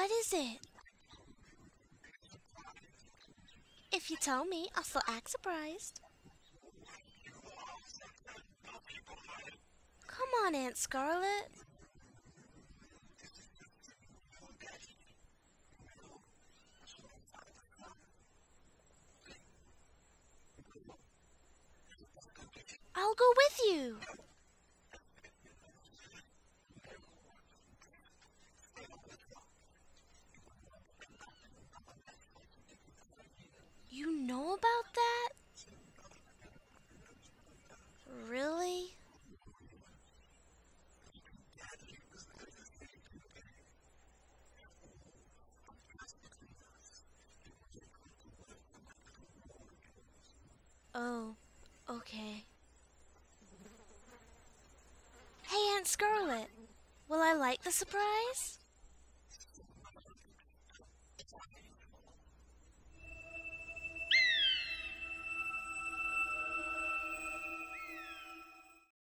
What is it? If you tell me, I'll still act surprised. Come on, Aunt Scarlet. I'll go with you. You know about that? Really? Oh, okay. Hey, Aunt Scarlet. Will I like the surprise?